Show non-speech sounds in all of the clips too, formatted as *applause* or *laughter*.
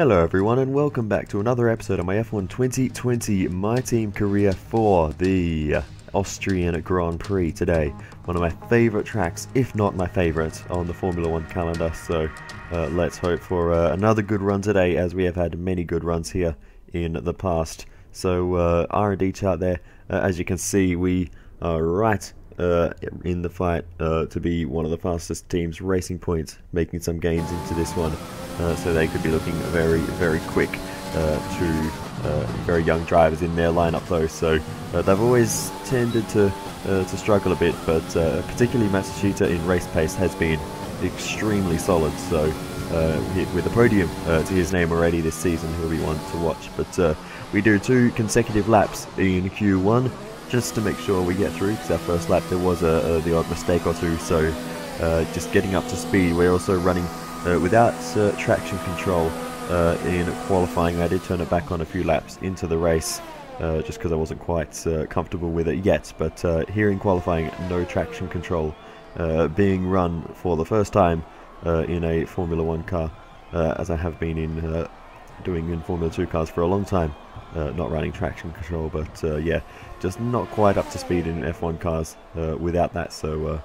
Hello everyone and welcome back to another episode of my F1 2020 My Team career for the Austrian Grand Prix today. One of my favourite tracks, if not my favourite, on the Formula One calendar. So uh, let's hope for uh, another good run today as we have had many good runs here in the past. So uh, R&D chart there, uh, as you can see we are right uh, in the fight uh, to be one of the fastest teams. Racing Point making some gains into this one, so they could be looking very, very quick uh, to uh, very young drivers in their lineup though. So uh, they've always tended to to struggle a bit, but particularly Matsushita in race pace has been extremely solid. So with a podium to his name already this season, he'll be one to watch. But we do two consecutive laps in Q1 just to make sure we get through because our first lap there was a, a, the odd mistake or two so uh, just getting up to speed we're also running uh, without uh, traction control uh, in qualifying I did turn it back on a few laps into the race uh, just because I wasn't quite comfortable with it yet but here in qualifying no traction control being run for the first time in a Formula 1 car as I have been in doing in Formula 2 cars for a long time uh, not running traction control, but uh, yeah, just not quite up to speed in F1 cars uh, without that. So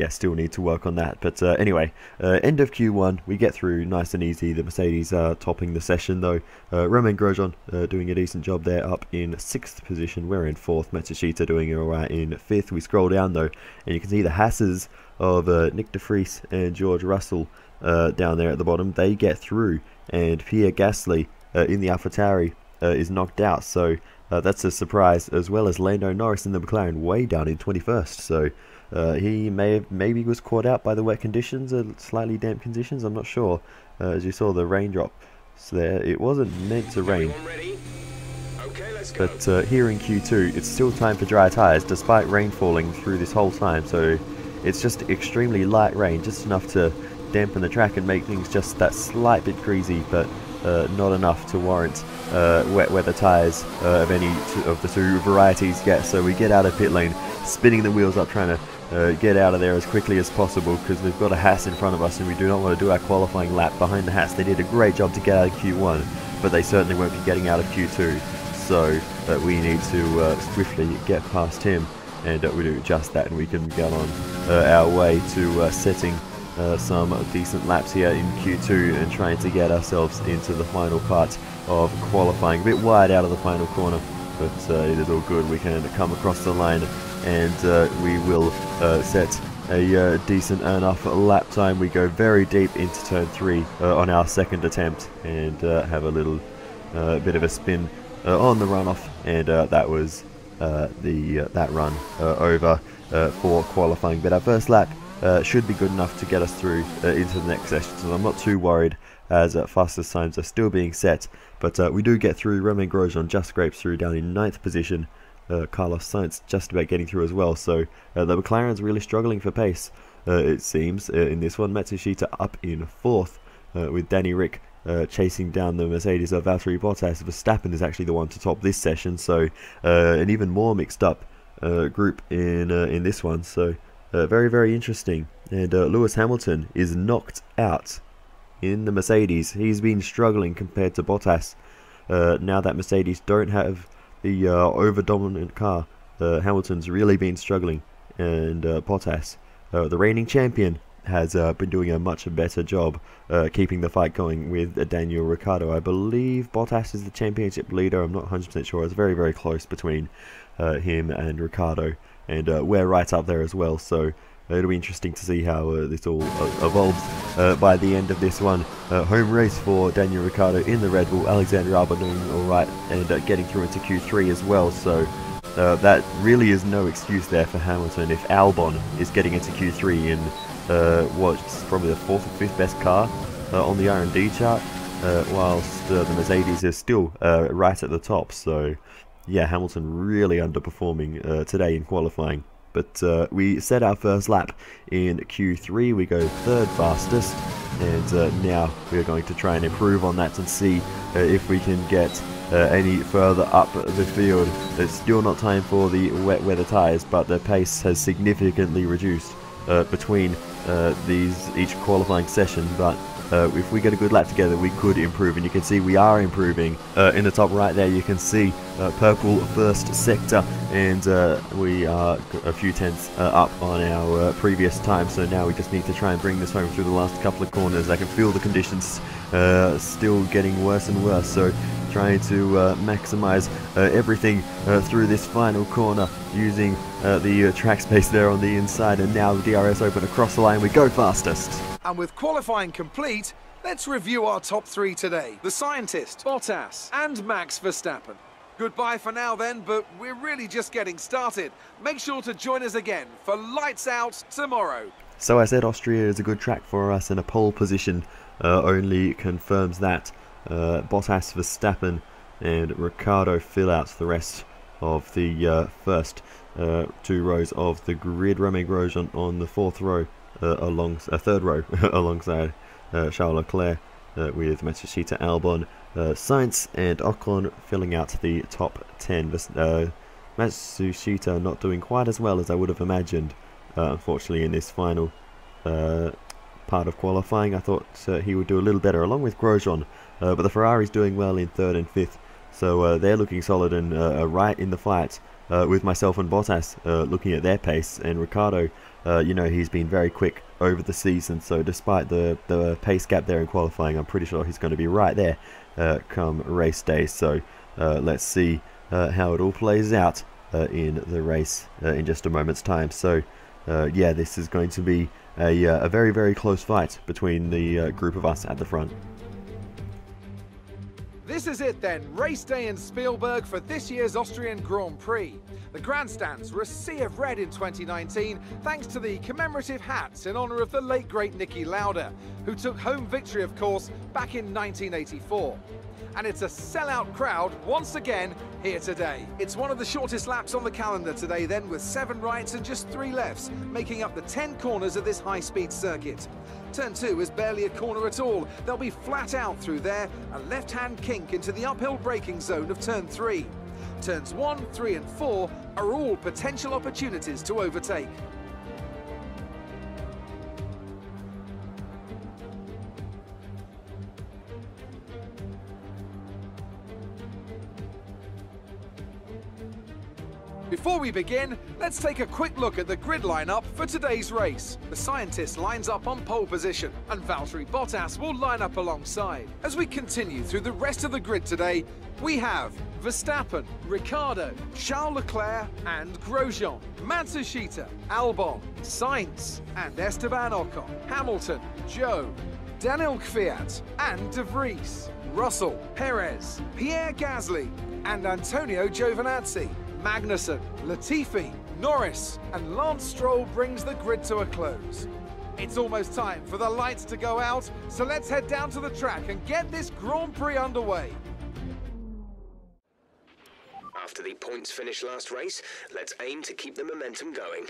yeah, still need to work on that. But uh, anyway, uh, end of Q1, we get through nice and easy. The Mercedes are topping the session though. Romain Grosjean doing a decent job there, up in sixth position. We're in fourth. Matsushita doing alright in fifth. We scroll down though, and you can see the Hasses of Nick De Vries and George Russell down there at the bottom. They get through, and Pierre Gasly in the AlphaTauri uh, is knocked out. So uh, that's a surprise, as well as Lando Norris in the McLaren way down in 21st. So uh, he may have, maybe was caught out by the wet conditions, or slightly damp conditions. I'm not sure. Uh, as you saw the raindrop there, it wasn't meant to rain. But uh, here in Q2, it's still time for dry tyres, despite rain falling through this whole time. So it's just extremely light rain, just enough to dampen the track and make things just that slight bit greasy, but uh, not enough to warrant uh, wet weather tyres uh, of any of the two varieties yet. So we get out of pit lane, spinning the wheels up, trying to uh, get out of there as quickly as possible because we've got a Haas in front of us and we do not want to do our qualifying lap behind the Haas. They did a great job to get out of Q1, but they certainly won't be getting out of Q2. So uh, we need to uh, swiftly get past him and we do just that and we can get on our way to setting uh, some decent laps here in Q2 and trying to get ourselves into the final part of qualifying. A bit wide out of the final corner, but uh, it is all good. We can come across the line and uh, we will uh, set a uh, decent enough lap time. We go very deep into turn 3 uh, on our second attempt and have a little bit of a spin on the runoff and that was the that run over for qualifying. But our first lap uh, should be good enough to get us through uh, into the next session. So I'm not too worried as uh, fastest times are still being set. But uh, we do get through. Romain Grosjean just scrapes through down in ninth position. Uh, Carlos Sainz just about getting through as well. So uh, the McLaren's really struggling for pace, it seems, in this one. Matsushita up in fourth with Danny Ric uh, chasing down the Mercedes of Valtteri Bottas. Verstappen is actually the one to top this session, so uh, an even more mixed up uh, group in in this one. So uh, very, very interesting. And uh, Lewis Hamilton is knocked out in the Mercedes. He's been struggling compared to Bottas. Uh, now that Mercedes don't have the uh, over-dominant car, uh, Hamilton's really been struggling. And uh, Bottas, the reigning champion, has been doing a much better job keeping the fight going with Daniel Ricciardo. I believe Bottas is the championship leader. I'm not 100% sure. It's very, very close between him and Ricciardo and uh, we're right up there as well. So uh, it'll be interesting to see how uh, this all uh, evolves uh, by the end of this one. Uh, home race for Daniel Ricciardo in the Red Bull. Alexander Albon doing all right and getting through into Q3 as well. So that really is no excuse there for Hamilton if Albon is getting into Q3 in what's probably the fourth or fifth best car on the R&D chart. whilst the Mercedes is still right at the top, so yeah, Hamilton really underperforming uh, today in qualifying. But uh, we set our first lap in Q3, we go third fastest, and uh, now we are going to try and improve on that and see uh, if we can get uh, any further up the field. It's still not time for the wet weather tyres, but the pace has significantly reduced uh, between these each qualifying session, but uh, if we get a good lap together, we could improve. And you can see we are improving. Uh, in the top right there, you can see uh, purple first sector, and uh, we are a few tenths uh, up on our uh, previous time. So now we just need to try and bring this home through the last couple of corners. I can feel the conditions still getting worse and worse. So trying to uh, maximize uh, everything uh, through this final corner using the track space there on the inside and now the DRS open across the line we go fastest and with qualifying complete let's review our top three today the scientist Bottas and Max Verstappen Goodbye for now then, but we're really just getting started. Make sure to join us again for Lights Out tomorrow. So I said Austria is a good track for us and a pole position uh, only confirms that uh, Bottas, Verstappen, and Ricciardo fill out the rest of the uh, first uh, two rows of the grid. Romain Grosjean on the fourth row, uh, along uh, third row *laughs* alongside uh, Charles Leclerc, uh, with Matsushita Albon, uh, Sainz, and Ocon filling out the top ten. Uh, Matsushita not doing quite as well as I would have imagined, unfortunately, in this final part of qualifying. I thought he would do a little better, along with Grosjean. Uh, but the Ferrari's doing well in third and fifth, so uh, they're looking solid and uh, right in the fight uh, with myself and Bottas uh, looking at their pace. And Ricciardo, uh, you know, he's been very quick over the season, so despite the, the pace gap there in qualifying, I'm pretty sure he's going to be right there come race day. So let's see how it all plays out in the race in just a moment's time. So yeah, this is going to be a, uh, a very, very close fight between the uh, group of us at the front. This is it then, race day in Spielberg for this year's Austrian Grand Prix. The grandstands were a sea of red in 2019 thanks to the commemorative hats in honour of the late great Niki Lauda, who took home victory of course back in 1984 and it's a sellout crowd once again here today. It's one of the shortest laps on the calendar today then with seven rights and just three lefts, making up the 10 corners of this high-speed circuit. Turn 2 is barely a corner at all. They'll be flat out through there, a left-hand kink into the uphill braking zone of Turn 3. Turns 1, 3 and 4 are all potential opportunities to overtake. Before we begin, let's take a quick look at the grid lineup for today's race. The scientist lines up on pole position, and Valtteri Bottas will line up alongside. As we continue through the rest of the grid today, we have Verstappen, Ricciardo, Charles Leclerc and Grosjean, Matsushita, Albon, Sainz and Esteban Ocon, Hamilton, Zhou, Daniel Kvyat and De Vries, Russell, Perez, Pierre Gasly and Antonio Giovinazzi. Magnussen, Latifi, Norris and Lance Stroll brings the grid to a close. It's almost time for the lights to go out, so let's head down to the track and get this Grand Prix underway. After the points finish last race, let's aim to keep the momentum going.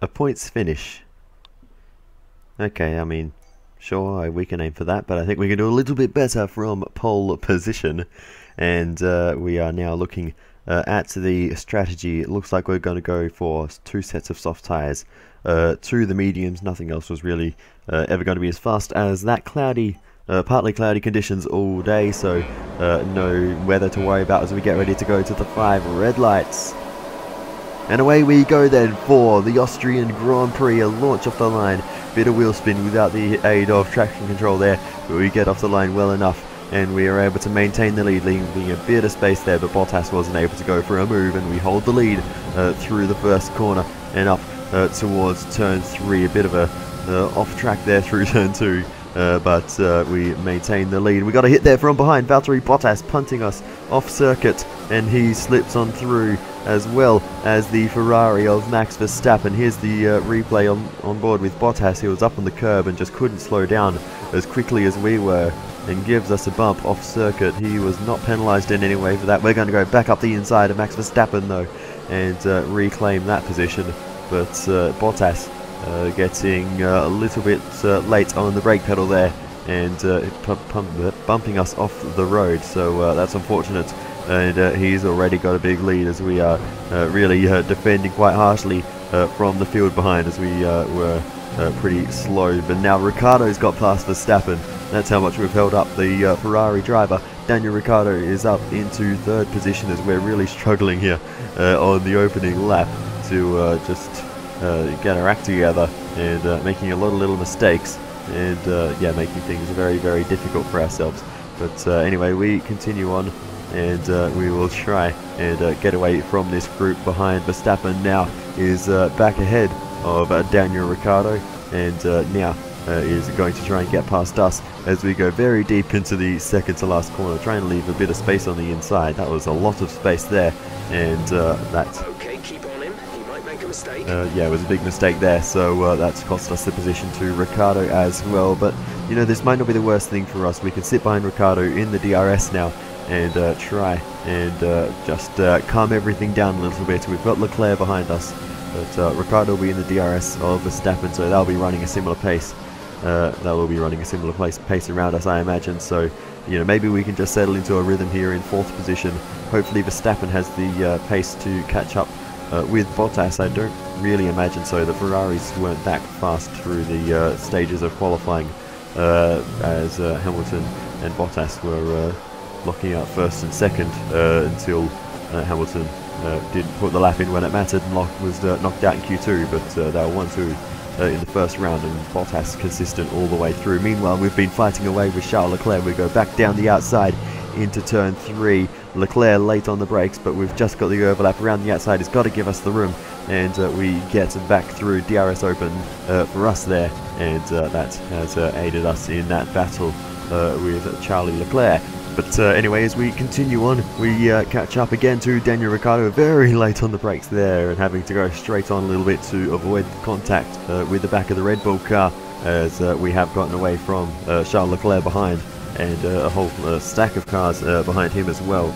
A points finish. Okay, I mean, sure, we can aim for that, but I think we can do a little bit better from pole position. And uh, we are now looking uh, at the strategy, it looks like we're going to go for two sets of soft tyres. Uh, to the mediums, nothing else was really uh, ever going to be as fast as that cloudy, uh, partly cloudy conditions all day, so uh, no weather to worry about as we get ready to go to the five red lights. And away we go then for the Austrian Grand Prix, a launch off the line, bit of wheel spin without the aid of traction control there, but we get off the line well enough and we are able to maintain the lead, leaving a bit of space there, but Bottas wasn't able to go for a move, and we hold the lead uh, through the first corner and up uh, towards turn three. A bit of a uh, off track there through *laughs* turn two. Uh, but uh, we maintain the lead. We got a hit there from behind. Valtteri Bottas punting us off circuit, and he slips on through as well as the Ferrari of Max Verstappen. Here's the uh, replay on, on board with Bottas. He was up on the curb and just couldn't slow down as quickly as we were and gives us a bump off circuit. He was not penalised in any way for that. We're going to go back up the inside of Max Verstappen though and uh, reclaim that position. But uh, Bottas uh, getting uh, a little bit uh, late on the brake pedal there and uh, bumping us off the road. So that's unfortunate. And he's already got a big lead as we are really defending quite harshly from the field behind as we were uh, pretty slow. But now Ricciardo's got past Verstappen. That's how much we've held up the uh, Ferrari driver. Daniel Ricciardo is up into third position as we're really struggling here uh, on the opening lap to uh, just uh, get our act together and uh, making a lot of little mistakes and yeah, making things very, very difficult for ourselves. But anyway, we continue on and uh, we will try and uh, get away from this group behind Verstappen now is uh, back ahead of Daniel Ricciardo and now uh, is going to try and get past us as we go very deep into the second to last corner, trying to leave a bit of space on the inside. That was a lot of space there, and uh, that. Okay, keep on him. He might make a mistake. Uh, yeah, it was a big mistake there, so uh, that's cost us the position to Ricciardo as well. But you know, this might not be the worst thing for us. We can sit behind Ricciardo in the DRS now and uh, try and uh, just calm everything down a little bit. We've got Leclerc behind us. But Ricciardo will be in the DRS of Verstappen, so they'll be running a similar pace uh, that will be running a similar place, pace around us, I imagine. So, you know, maybe we can just settle into a rhythm here in fourth position. Hopefully, Verstappen has the uh, pace to catch up uh, with Bottas. I don't really imagine so. The Ferraris weren't that fast through the uh, stages of qualifying, uh, as uh, Hamilton and Bottas were locking out first and second until Hamilton didn't put the lap in when it mattered and Locke was knocked out in Q2. But they were one two uh, in the first round and Bottas consistent all the way through. Meanwhile, we've been fighting away with Charles Leclerc. We go back down the outside into turn three. Leclerc late on the brakes, but we've just got the overlap around the outside. It's got to give us the room, and uh, we get back through DRS open uh, for us there, and uh, that has uh, aided us in that battle uh, with Charlie Leclerc. But uh, anyway, as we continue on, we uh, catch up again to Daniel Ricciardo, very *laughs* late on the brakes there and having to go straight on a little bit to avoid contact uh, with the back of the Red Bull car as uh, we have gotten away from uh, Charles Leclerc behind and uh, a whole stack of cars behind him as well,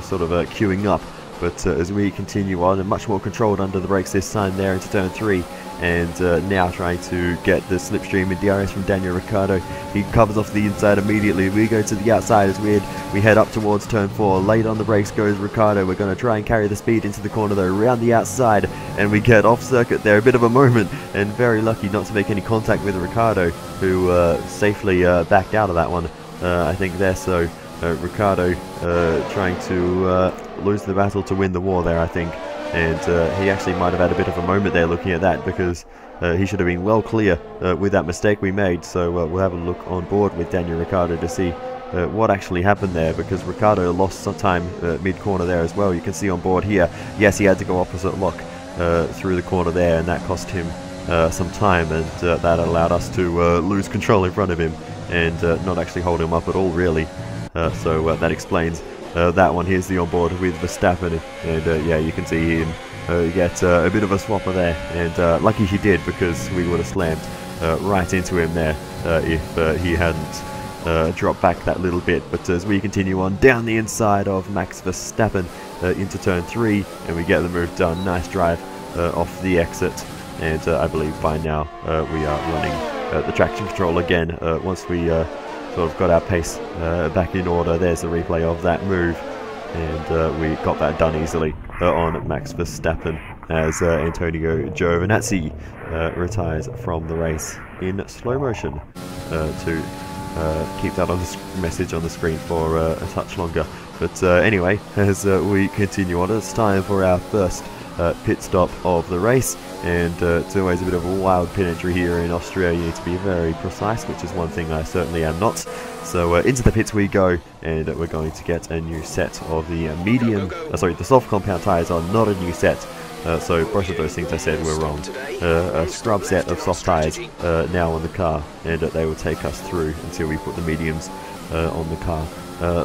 sort of queuing up. But as we continue on and much more controlled under the brakes this time there into turn 3, and uh, now trying to get the slipstream in DRS from Daniel Ricciardo. He covers off the inside immediately. We go to the outside as we we head up towards turn 4. Late on the brakes goes Ricciardo. We're going to try and carry the speed into the corner though, around the outside, and we get off circuit there. A bit of a moment, and very lucky not to make any contact with Ricciardo, who uh, safely uh, backed out of that one, uh, I think there. So uh, Ricciardo uh, trying to lose the battle to win the war there, I think and uh, he actually might have had a bit of a moment there looking at that because uh, he should have been well clear uh, with that mistake we made. So uh, we'll have a look on board with Daniel Ricciardo to see uh, what actually happened there because Ricciardo lost some time uh, mid-corner there as well. You can see on board here yes he had to go opposite lock through the corner there and that cost him some time and that allowed us to lose control in front of him and not actually hold him up at all really. So that explains uh, that one. Here's the onboard with Verstappen, and uh, yeah, you can see him uh, get uh, a bit of a swapper there, and uh, lucky he did because we would have slammed uh, right into him there if he hadn't dropped back that little bit. But as we continue on down the inside of Max Verstappen into turn three, and we get the move done. Nice drive off the exit, and I believe by now we are running the traction control again once we sort of got our pace uh, back in order. There's a replay of that move, and uh, we got that done easily uh, on Max Verstappen as uh, Antonio Giovinazzi uh, retires from the race in slow motion to keep that on the message on the screen for a touch longer. But anyway, *laughs* as we continue on, it's time for our first pit stop of the race and uh, it's always a bit of a wild pit here in Austria you need to be very precise which is one thing I certainly am not. So uh, into the pits we go and we're going to get a new set of the uh, medium uh, sorry the soft compound tyres are not a new set. Uh, so both of those things I said were wrong. a scrub set of soft tyres now on the car and they will take us through until we put the mediums on the car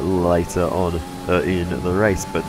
later on in the race. But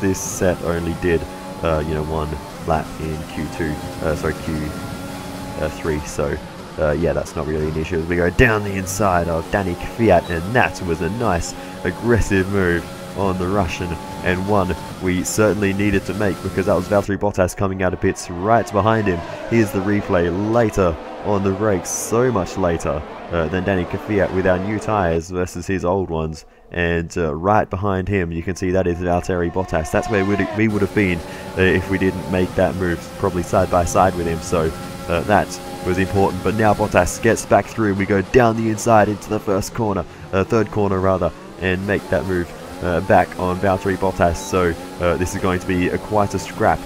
this set only did uh, you know, one lap in Q2, uh, sorry, Q3, uh, so uh, yeah, that's not really an issue. As we go down the inside of Danny Kvyat, and that was a nice, aggressive move on the Russian, and one we certainly needed to make because that was Valtteri Bottas coming out of pits right behind him. Here's the replay later on the brakes, so much later uh, than Danny Kvyat with our new tyres versus his old ones and uh, right behind him you can see that is Valtteri Bottas. That's where we would have been uh, if we didn't make that move, probably side by side with him. So uh, that was important. But now Bottas gets back through. We go down the inside into the first corner, uh, third corner rather, and make that move uh, back on Valtteri Bottas. So uh, this is going to be quite a scrap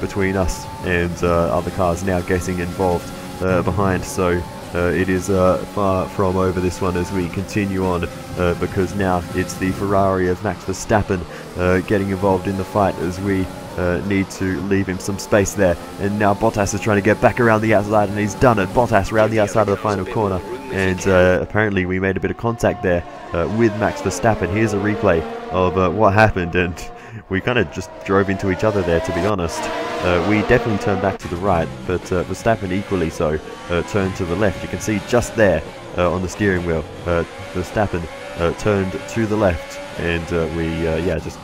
between us and other cars now getting involved behind. So it is far from over this one as we continue on because now it's the Ferrari of Max Verstappen getting involved in the fight as we uh, need to leave him some space there. And now Bottas is trying to get back around the outside, and he's done it. Bottas around the outside of the final corner, and uh, apparently we made a bit of contact there uh, with Max Verstappen. Here's a replay of uh, what happened, and we kind of just drove into each other there, to be honest. Uh, we definitely turned back to the right, but uh, Verstappen equally so turned to the left. You can see just there on the steering wheel, Verstappen turned to the left, and we, yeah, just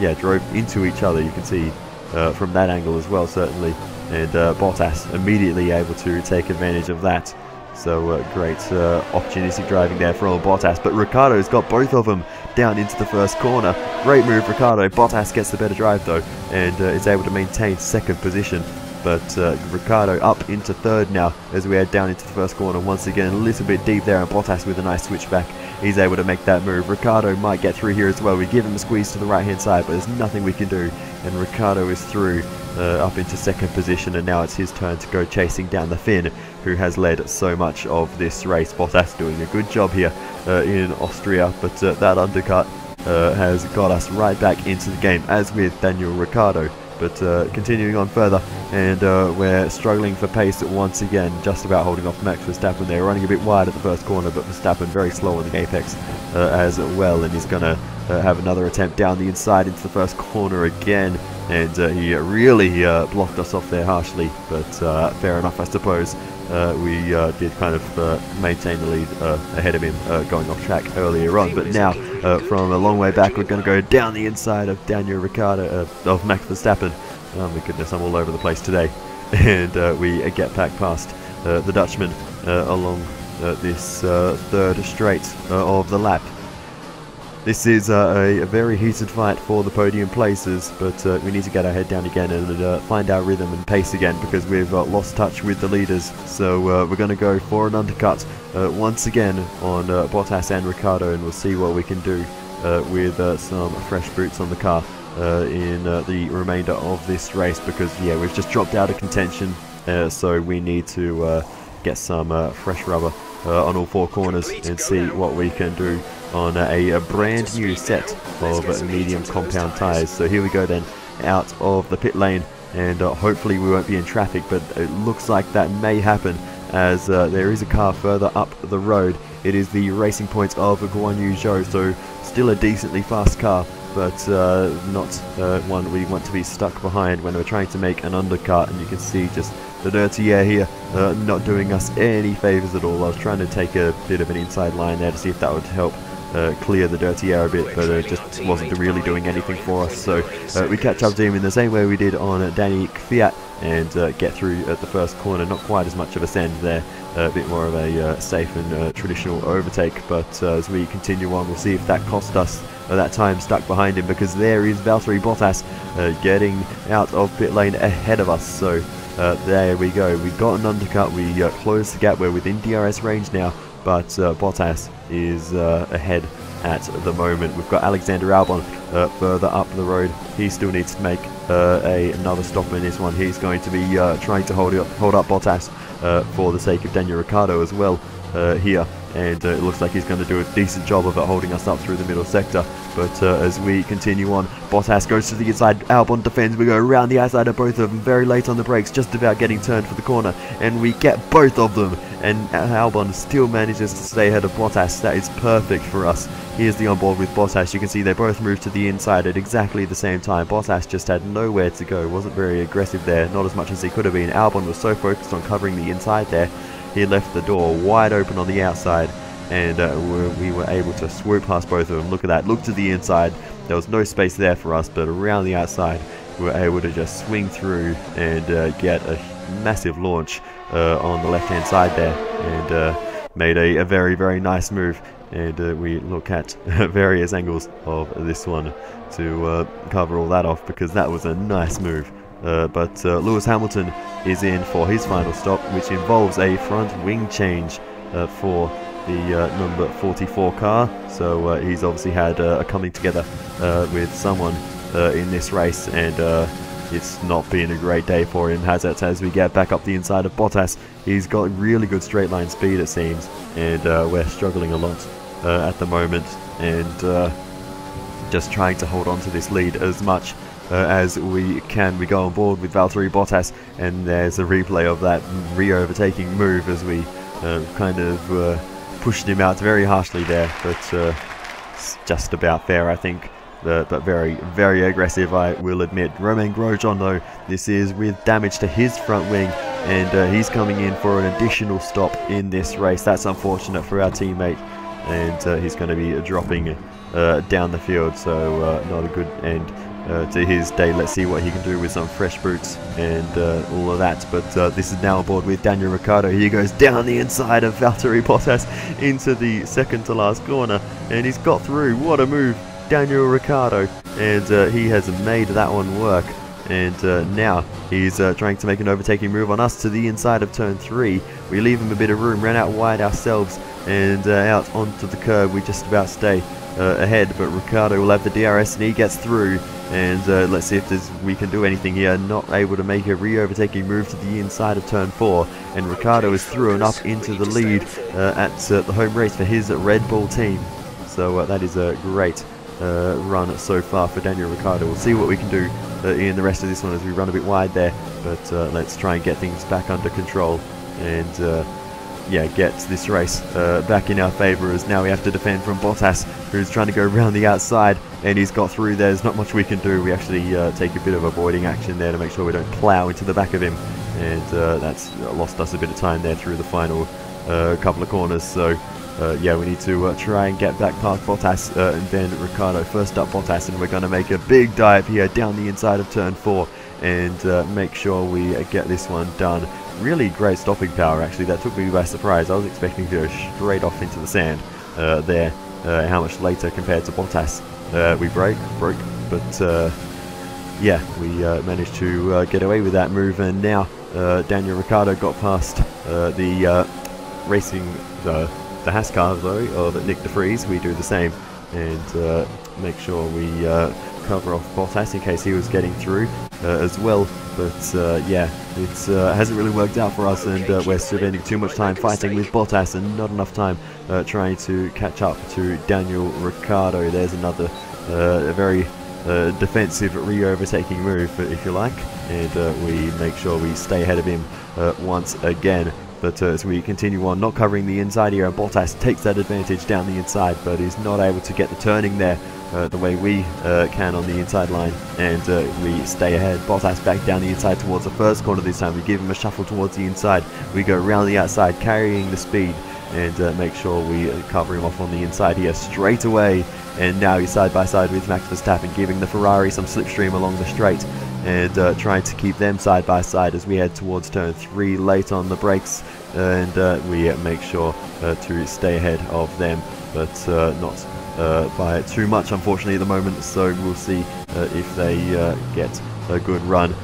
yeah, drove into each other. You can see uh, from that angle as well, certainly. And uh, Bottas immediately able to take advantage of that. So uh, great uh, opportunistic driving there from Bottas. But Ricciardo's got both of them down into the first corner. Great move, Ricciardo. Bottas gets the better drive though, and uh, is able to maintain second position. But uh, Ricciardo up into third now as we head down into the first corner. Once again, a little bit deep there, and Bottas with a nice switchback he's able to make that move. Ricciardo might get through here as well. We give him a squeeze to the right hand side, but there's nothing we can do. And Ricciardo is through uh, up into second position, and now it's his turn to go chasing down the Finn, who has led so much of this race. Bottas doing a good job here uh, in Austria, but uh, that undercut uh, has got us right back into the game, as with Daniel Ricciardo. But uh, continuing on further, and uh, we're struggling for pace once again, just about holding off Max Verstappen. They're running a bit wide at the first corner, but Verstappen very slow on the apex uh, as well, and he's going to uh, have another attempt down the inside into the first corner again. And uh, he really uh, blocked us off there harshly, but fair enough, I suppose. We did kind of maintain the lead ahead of him going off track earlier on, but now from a long way back, we're going to go down the inside of Daniel Ricciardo, of Max Verstappen. Oh my goodness, I'm all over the place today. *laughs* And uh, we uh, get back past uh, the Dutchman uh, along uh, this uh, third straight of the lap. This is a, a, very heated fight for the podium places, but we need to get our head down again and find our rhythm and pace again because we've lost touch with the leaders. So we're going to go for an undercut once again on Bottas and Ricciardo, and we'll see what we can do with some fresh boots on the car uh, in uh, the remainder of this race because yeah we've just dropped out of contention uh, so we need to uh, get some uh, fresh rubber uh, on all four corners and see what we can do on a, a brand new set of medium compound tyres. So here we go then out of the pit lane and hopefully we won't be in traffic but it looks like that may happen as there is a car further up the road. It is the racing points of Guan Yu Zhou so still a decently fast car but uh, not uh, one we want to be stuck behind when we're trying to make an undercut and you can see just the dirty air here uh, not doing us any favours at all. I was trying to take a bit of an inside line there to see if that would help uh, clear the dirty air a bit, but it just wasn't really doing anything for us. So uh, we catch up to him in the same way we did on Danny Kvyat and uh, get through at the first corner. Not quite as much of a send there, a bit more of a uh, safe and uh, traditional overtake. But uh, as we continue on, we'll see if that cost us that time stuck behind him because there is Valtteri Bottas getting out of pit lane ahead of us. So there we go. We've got an undercut. We closed the gap. We're within DRS range now but uh, Bottas is uh, ahead at the moment. We've got Alexander Albon uh, further up the road. He still needs to make uh, a, another stop in this one. He's going to be uh, trying to hold up, hold up Bottas uh, for the sake of Daniel Ricciardo as well here and uh, it looks like he's going to do a decent job of it holding us up through the middle sector. But uh, as we continue on, Bottas goes to the inside, Albon defends, we go around the outside of both of them, very late on the brakes, just about getting turned for the corner, and we get both of them, and Albon still manages to stay ahead of Bottas, that is perfect for us. Here's the onboard with Bottas, you can see they both moved to the inside at exactly the same time, Bottas just had nowhere to go, wasn't very aggressive there, not as much as he could have been, Albon was so focused on covering the inside there, he left the door wide open on the outside and uh, we were able to swoop past both of them. Look at that. Look to the inside. There was no space there for us, but around the outside, we were able to just swing through and uh, get a massive launch uh, on the left-hand side there, and uh, made a, a, very, very nice move. And uh, we look at *laughs* various angles of this one to uh, cover all that off because that was a nice move Uh, but uh, Lewis Hamilton is in for his final stop, which involves a front wing change uh, for the uh, number 44 car. So uh, he's obviously had uh, a coming together with someone in this race, and it's not been a great day for him as, as we get back up the inside of Bottas. He's got really good straight line speed, it seems, and we're struggling a lot at the moment. And just trying to hold on to this lead as much uh, as we can. We go on board with Valtteri Bottas, and there's a replay of that re-overtaking move as we uh, kind of uh, pushed him out very harshly there, but uh, just about fair, I think. but very, very aggressive, I will admit. Romain Grosjean, though, this is with damage to his front wing, and uh, he's coming in for an additional stop in this race. That's unfortunate for our teammate, and uh, he's going to be dropping uh, down the field, so uh, not a good end uh, to his day. Let's see what he can do with some fresh boots and uh, all of that. But uh, this is now aboard with Daniel Ricciardo. He goes down the inside of Valtteri Bottas into the second to last corner, and he's got through. What a move, Daniel Ricciardo, and uh, he has made that one work. And uh, now he's uh, trying to make an overtaking move on us to the inside of turn 3. We leave him a bit of room, ran out wide ourselves, and out onto the curb. We just about stay uh, ahead, but Ricciardo will have the DRS and he gets through. And uh, let's see if we can do anything here. Not able to make a re-overtaking move to the inside of turn 4. And Ricciardo is through and up into the lead uh, at uh, the home race for his Red Bull team. So uh, that is great uh, run so far for Daniel Ricciardo. We'll see what we can do in the rest of this one as we run a bit wide there. But let's try and get things back under control. And yeah, gets this race uh, back in our favour as now we have to defend from Bottas, who's trying to go around the outside, and he's got through. There. There's not much we can do. We actually uh, take a bit of avoiding action there to make sure we don't plough into the back of him, and uh, that's lost us a bit of time there through the final uh, couple of corners. So. Uh, yeah, we need to uh, try and get back past Bottas and then Ricciardo. First up Bottas, and we're going to make a big dive here down the inside of turn 4 and make sure we get this one done really great stopping power actually. That took me by surprise. I was expecting to go straight off into the sand uh, there. Uh, how much later compared to Bottas. Uh, we broke, broke, but uh, yeah, we uh, managed to uh, get away with that move. And now Daniel Ricciardo got past the racing, the, the Haas car, sorry, of Nick De Vries. We do the same and make sure we cover off Bottas in case he was getting through uh, as well. But uh, yeah, it uh, hasn't really worked out for us, and uh, we're spending too much time fighting with Bottas and not enough time uh, trying to catch up to Daniel Ricciardo. There's another uh, very defensive re-overtaking move, if you like, and we make sure we stay ahead of him once again. But uh, as we continue on, not covering the inside here, and Bottas takes that advantage down the inside, but he's not able to get the turning there uh, the way we uh, can on the inside line, and uh, we stay ahead. Bottas back down the inside towards the first corner this time. We give him a shuffle towards the inside. We go around the outside, carrying the speed, and uh, make sure we cover him off on the inside here straight away. And now he's side by side with Max Verstappen, giving the Ferrari some slipstream along the straight and uh, trying to keep them side by side as we head towards turn 3 late on the brakes and uh, we make sure uh, to stay ahead of them but uh, not uh, by too much unfortunately at the moment. So we'll see uh, if they get a good run.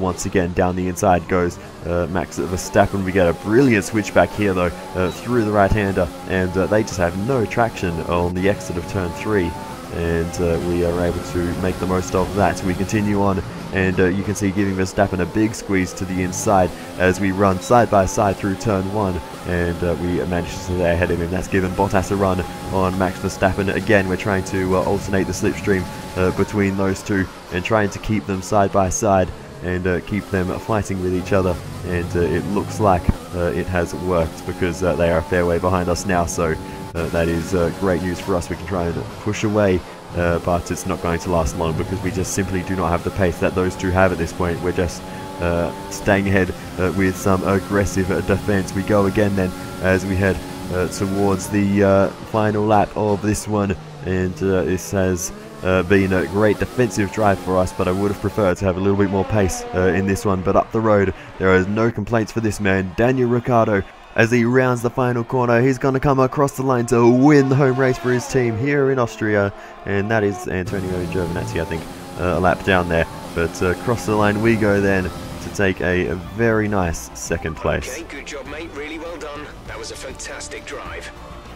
Once again down the inside goes Max Verstappen. We get a brilliant switchback here though through the right hander and they just have no traction on the exit of turn 3 and uh, we are able to make the most of that. We continue on and uh, you can see giving Verstappen a big squeeze to the inside as we run side by side through turn 1 and uh, we managed to stay ahead of him. That's given Bottas a run on Max Verstappen. Again, we're trying to uh, alternate the slipstream uh, between those two and trying to keep them side by side and uh, keep them fighting with each other and it looks like it has worked because they are a fair way behind us now so uh, that is uh, great news for us. We can try and push away, uh, but it's not going to last long because we just simply do not have the pace that those two have at this point. We're just uh, staying ahead uh, with some aggressive defense. We go again then as we head uh, towards the final lap of this one, and this has uh, been a great defensive drive for us, but I would have preferred to have a little bit more pace uh, in this one. But up the road, there is no complaints for this man. Daniel Ricciardo as he rounds the final corner. He's going to come across the line to win the home race for his team here in Austria, and that is Antonio Giovinazzi, I think. uh, a lap down there. But uh, across the line we go then to take a, very nice second place. Okay, good job, mate. Really well done. That was a fantastic drive.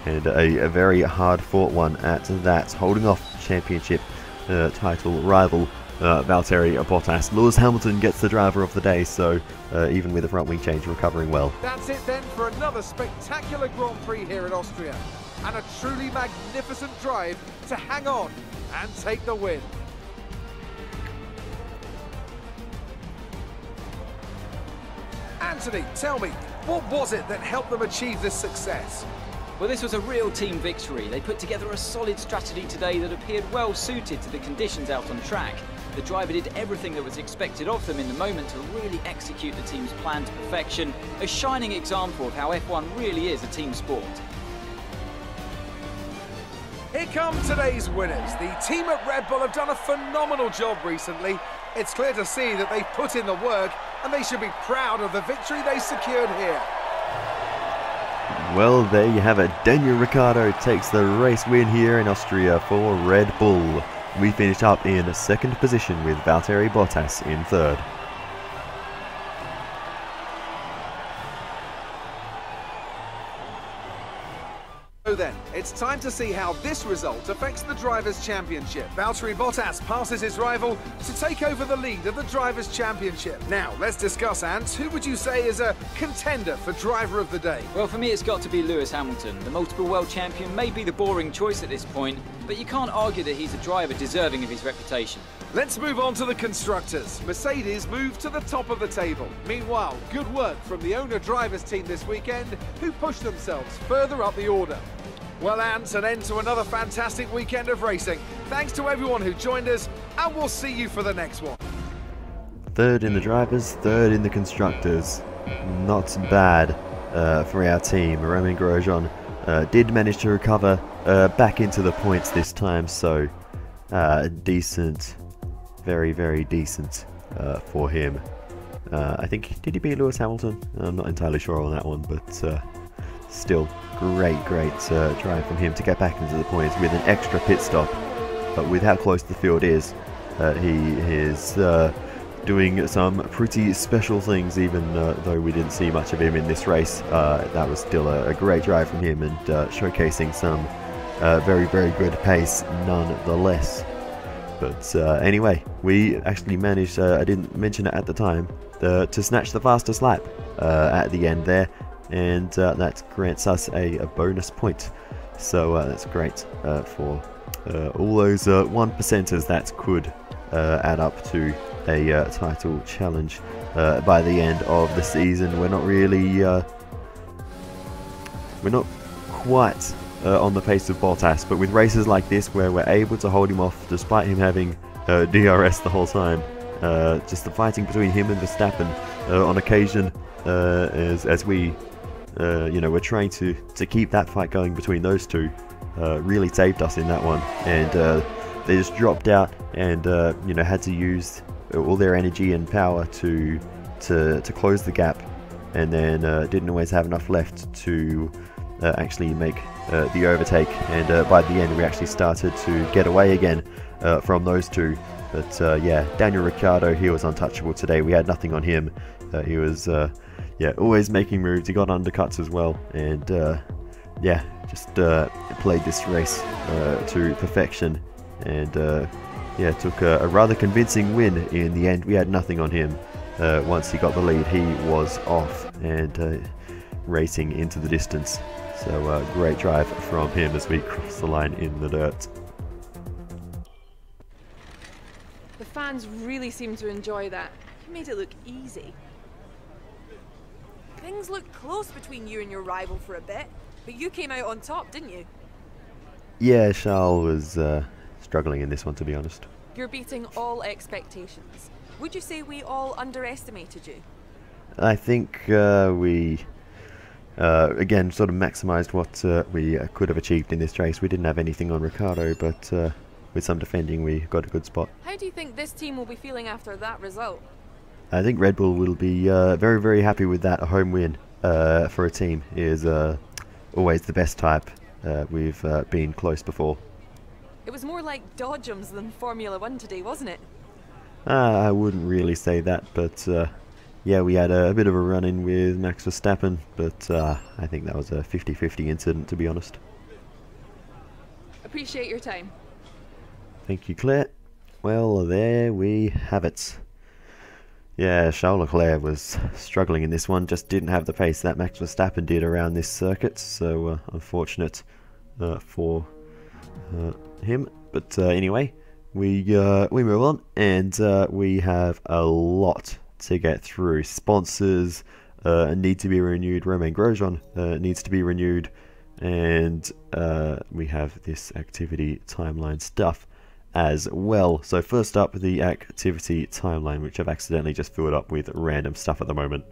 And a, a very hard fought one at that, holding off championship uh, title rival uh, Valtteri Bottas. Lewis Hamilton gets the driver of the day, so uh, even with a front wing change, recovering well. That's it then for another spectacular Grand Prix here in Austria. And a truly magnificent drive to hang on and take the win. Anthony, tell me, what was it that helped them achieve this success? Well, this was a real team victory. They put together a solid strategy today that appeared well suited to the conditions out on track. The driver did everything that was expected of them in the moment to really execute the team's plan to perfection, a shining example of how F1 really is a team sport. Here come today's winners. The team at Red Bull have done a phenomenal job recently. It's clear to see that they've put in the work and they should be proud of the victory they secured here. Well, there you have it. Daniel Ricciardo takes the race win here in Austria for Red Bull. We finish up in second position with Valtteri Bottas in third. Time to see how this result affects the Drivers' Championship. Valtteri Bottas passes his rival to take over the lead of the Drivers' Championship. Now, let's discuss, Ant. Who would you say is a contender for Driver of the Day? Well, for me, it's got to be Lewis Hamilton. The multiple world champion may be the boring choice at this point, but you can't argue that he's a driver deserving of his reputation. Let's move on to the constructors. Mercedes moved to the top of the table. Meanwhile, good work from the owner drivers team this weekend, who pushed themselves further up the order. Well, Ant, an end to another fantastic weekend of racing. Thanks to everyone who joined us, and we'll see you for the next one. Third in the drivers, third in the constructors. Not bad uh, for our team. Romain Grosjean uh, did manage to recover uh, back into the points this time, so uh, decent, very, very decent uh, for him. Uh, I think, did he beat Lewis Hamilton? I'm not entirely sure on that one, but still great, great uh, drive from him to get back into the points with an extra pit stop. But with how close the field is, uh, he is uh, doing some pretty special things, even uh, though we didn't see much of him in this race. Uh, that was still a, a, great drive from him and uh, showcasing some very, very good pace nonetheless. But anyway, we actually managed, I didn't mention it at the time, the, to snatch the fastest lap at the end there and uh, that grants us a, a, bonus point. So uh, that's great uh, for uh, all those uh, one percenters that could uh, add up to a title challenge by the end of the season. We're not really, we're not quite on the pace of Bottas, but with races like this where we're able to hold him off despite him having *laughs* DRS the whole time, just the fighting between him and Verstappen on occasion as, as we uh, you know, we're trying to, to keep that fight going between those two. Uh, really saved us in that one. And uh, they just dropped out and, uh, you know, had to use all their energy and power to, to, to close the gap. And then uh, didn't always have enough left to actually make the overtake. And by the end, we actually started to get away again from those two. But yeah, Daniel Ricciardo, he was untouchable today. We had nothing on him. he was yeah, always making moves. He got undercuts as well, and uh, yeah, just uh, played this race uh, to perfection, and uh, yeah, took a, a, rather convincing win in the end. We had nothing on him. Uh, once he got the lead, he was off and uh, racing into the distance. So great drive from him as we *laughs* cross the line in the dirt. The fans really seem to enjoy that. He made it look easy. Things looked close between you and your rival for a bit, but you came out on top, didn't you? Yeah, Charles was uh, struggling in this one, to be honest. You're beating all expectations. Would you say we all underestimated you? I think uh, we, uh, again, sort of maximised what uh, we uh, could have achieved in this race. We didn't have anything on Ricciardo, but uh, with some defending, we got a good spot. How do you think this team will be feeling after that result? I think Red Bull will be uh, very, very happy with that home win uh, for a team. Is uh, always the best type. Uh, we've uh, been close before. It was more like Dodgems than Formula One today, wasn't it? Uh, I wouldn't really say that, but uh, yeah, we had a, a, bit of a run-in with Max Verstappen, but uh, I think that was a 50-50 incident, to be honest. Appreciate your time. Thank you, Claire. Well, there we have it. Yeah, Charles Leclerc was struggling in this one, just didn't have the pace that Max Verstappen did around this circuit, so uh, unfortunate uh, for uh, him. But uh, anyway, we uh, we move on, and uh, we have a lot to get through. Sponsors need to be renewed. Romain Grosjean needs to be renewed, and we have this activity timeline stuff as well. So first up, the activity timeline, which I've accidentally just filled up with random stuff at the moment.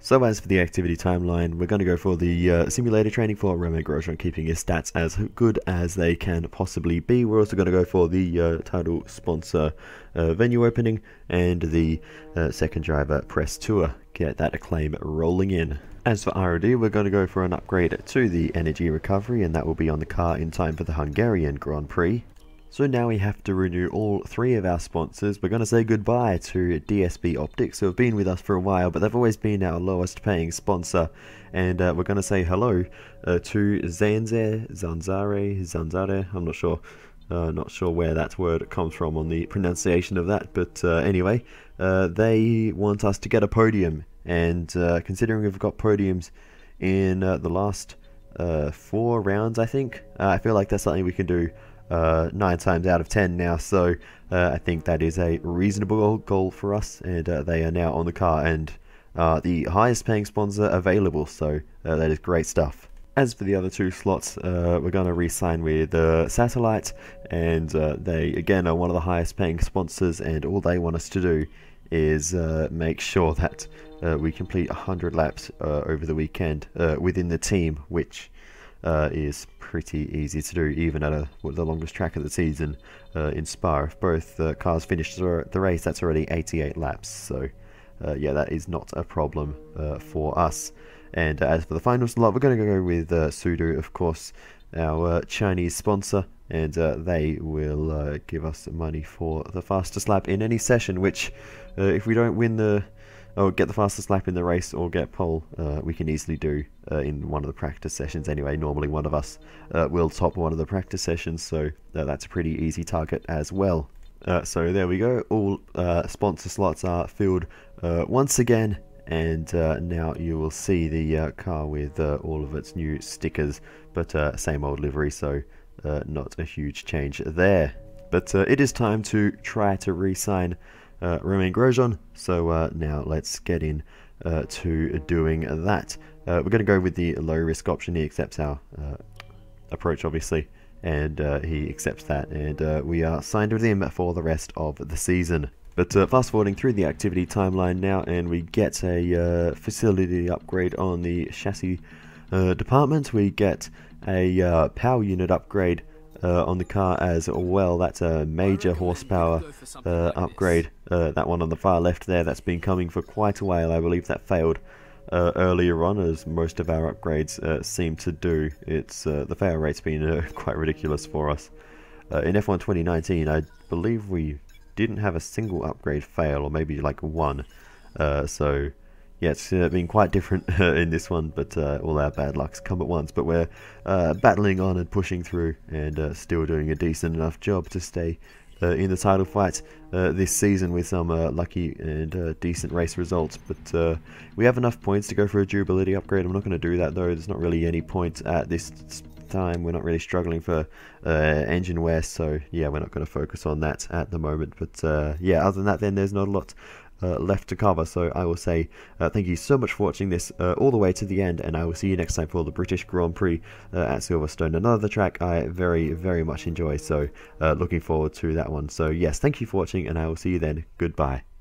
So as for the activity timeline, we're going to go for the uh, simulator training for Romain Grosjean, keeping his stats as good as they can possibly be. We're also going to go for the uh, title sponsor uh, venue opening and the uh, second driver press tour. Get that acclaim rolling in. As for R&D, we're going to go for an upgrade to the energy recovery, and that will be on the car in time for the Hungarian Grand Prix. So now we have to renew all three of our sponsors. We're going to say goodbye to DSB Optics, who have been with us for a while, but they've always been our lowest paying sponsor. And uh, we're going to say hello uh, to Zanze, Zanzare, Zanzare, I'm not sure. Uh, not sure where that word comes from on the pronunciation of that, but uh, anyway, uh, they want us to get a podium. And uh, considering we've got podiums in the last four rounds, I think, I feel like that's something we can do uh, nine times out of ten now. So uh, I think that is a reasonable goal for us, and uh, they are now on the car and uh, the highest paying sponsor available. So uh, that is great stuff. As for the other two slots, uh, we're going to re-sign with Satellite, and they again are one of the highest paying sponsors, and all they want us to do is make sure that we complete 100 laps over the weekend within the team, which uh, is pretty easy to do, even at a, the longest track of the season uh, in Spa. If both uh, cars finish the race, that's already 88 laps. So, uh, yeah, that is not a problem uh, for us. And uh, as for the final slot, we're going to go with uh, Sudo, of course, our Chinese sponsor, and they will give us the money for the fastest lap in any session. Which, if we don't win the or get the fastest lap in the race or get pole, uh, we can easily do uh, in one of the practice sessions anyway. Normally one of us uh, will top one of the practice sessions, so uh, that's a pretty easy target as well. Uh, so there we go, all uh, sponsor slots are filled once again, and now you will see the car with all of its new stickers, but same old livery, so not a huge change there. But it is time to try to re-sign uh, Romain Grosjean. So uh, now let's get in uh, to doing that. Uh, we're going to go with the low risk option. He accepts our uh, approach, obviously, and uh, he accepts that. And we are signed with him for the rest of the season. But fast forwarding through the activity timeline now, and we get a facility upgrade on the chassis department. We get a power unit upgrade uh, on the car as well. That's a major horsepower uh, upgrade. Uh, that one on the far left there, that's been coming for quite a while. I believe that failed uh, earlier on, as most of our upgrades uh, seem to do. It's the fail rate's been *laughs* quite ridiculous for us. in F1 2019, I believe we didn't have a single upgrade fail, or maybe like one. so yeah, it's uh, been quite different uh, *laughs* in this one, but uh, all our bad lucks come at once. But we're uh, battling on and pushing through, and uh, still doing a decent enough job to stay uh, in the title fight this season with some lucky and decent race results. But we have enough points to go for a durability upgrade. I'm not going to do that though. There's not really any points at this time. We're not really struggling for engine wear, so yeah, we're not going to focus on that at the moment. But yeah, other than that, then there's not a lot uh, left to cover. So I will say uh, thank you so much for watching this uh, all the way to the end, and I will see you next time for the British Grand Prix uh, at Silverstone. Another track I very, very much enjoy, so uh, looking forward to that one. So yes, thank you for watching, and I will see you then. Goodbye.